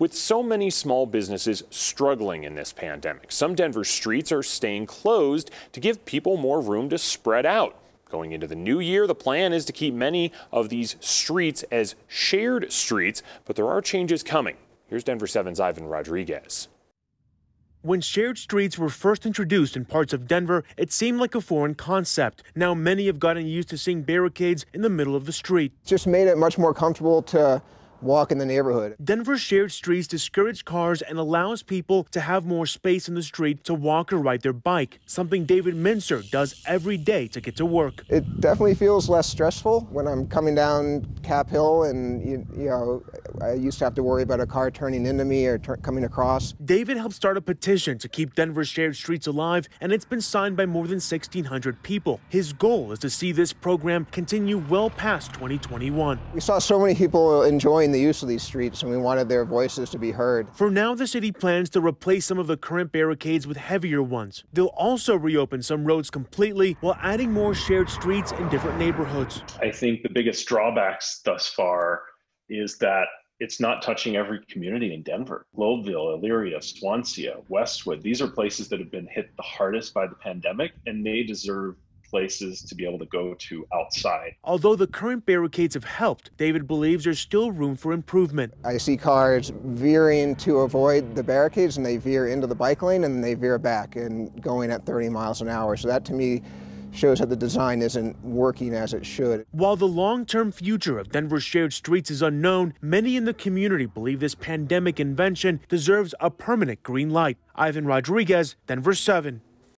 With so many small businesses struggling in this pandemic, some Denver streets are staying closed to give people more room to spread out. Going into the new year, the plan is to keep many of these streets as shared streets, but there are changes coming. Here's Denver 7's Ivan Rodriguez. When shared streets were first introduced in parts of Denver, it seemed like a foreign concept. Now many have gotten used to seeing barricades in the middle of the street. Just made it much more comfortable to walk in the neighborhood. Denver's shared streets discourage cars and allows people to have more space in the street to walk or ride their bike, something David Mintzer does every day to get to work. It definitely feels less stressful when I'm coming down Cap Hill and, you, you know, I used to have to worry about a car turning into me or coming across. David helped start a petition to keep Denver's shared streets alive, and it's been signed by more than 1,600 people. His goal is to see this program continue well past 2021. We saw so many people enjoying the use of these streets, and we wanted their voices to be heard. For now, the city plans to replace some of the current barricades with heavier ones. They'll also reopen some roads completely while adding more shared streets in different neighborhoods. I think the biggest drawbacks thus far is that it's not touching every community in Denver. Globeville, Elyria, Swansea, Westwood, these are places that have been hit the hardest by the pandemic and they deserve places to be able to go to outside. Although the current barricades have helped, David believes there's still room for improvement. I see cars veering to avoid the barricades and they veer into the bike lane and they veer back and going at 30 miles an hour. So that to me shows how the design isn't working as it should. While the long-term future of Denver's shared streets is unknown, many in the community believe this pandemic invention deserves a permanent green light. Ivan Rodriguez, Denver 7.